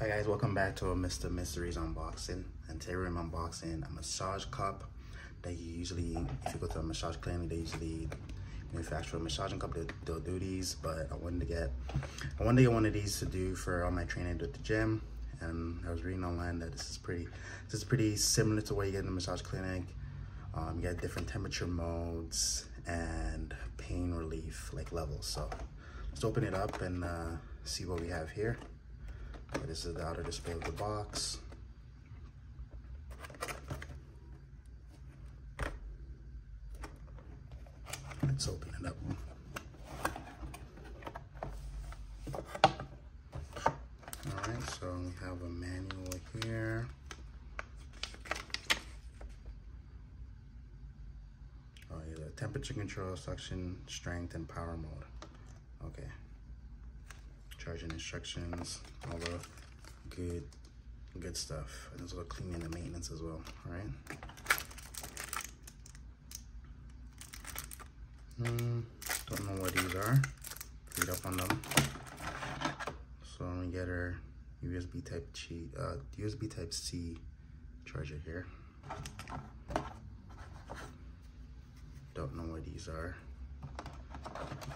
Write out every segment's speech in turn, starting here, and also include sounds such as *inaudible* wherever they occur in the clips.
Hi guys, welcome back to a Mr. Mysteries unboxing. And today we're unboxing a massage cup that you usually, if you go to a massage clinic, they usually manufacture a massaging cup. They'll, do these, but I wanted to get, I wanted to get one of these to do for all my training at the gym. And I was reading online that this is pretty, this is pretty similar to what you get in the massage clinic. Um, you get different temperature modes and pain relief like levels. So let's open it up and uh, see what we have here. This is the outer display of the box. Let's open it up. Alright, so we have a manual here. Oh, temperature control, suction, strength, and power mode. Charging instructions, all the good good stuff. And as well cleaning and maintenance as well, all right? Hmm, don't know what these are. Read up on them. So I'm gonna get our USB type C, uh, USB type C charger here. Don't know what these are.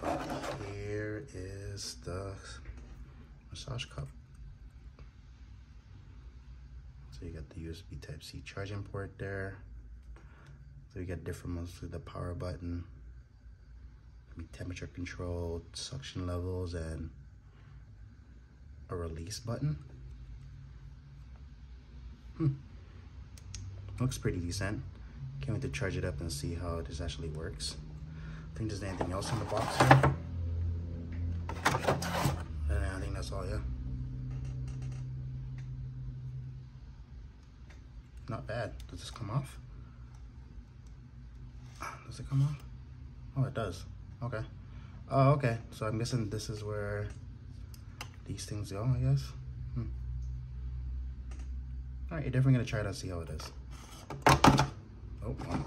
But here is the massage cup. So you got the USB type C charging port there. So you got different ones with the power button, temperature control, suction levels, and a release button. Hmm. Looks pretty decent. Can't wait to charge it up and see how this actually works. I think there's anything else in the box here yeah. Not bad. Does this come off? *sighs* Does it come off? Oh, it does. Okay. Oh, okay. So I'm guessing this is where these things go, I guess. Hmm. All right, you're definitely gonna try to see how it is. Oh, I'm